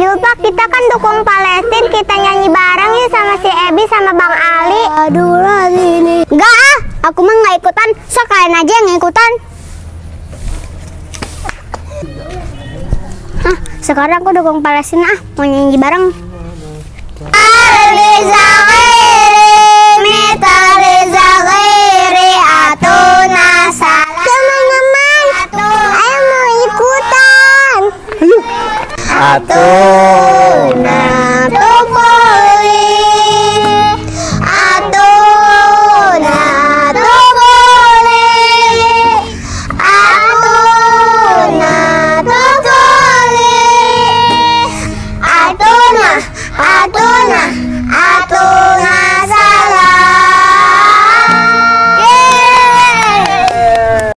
Yuk Pak, kita kan dukung Palestina, kita nyanyi bareng yuk sama si Ebi sama Bang Ali. Aduh ini Enggak ah, aku mah nggak ikutan, so kalian aja yang ikutan. Hah, sekarang aku dukung Palestina ah, mau nyanyi bareng. Adora do bolo, adora do volume, Adoro Adona, Adona.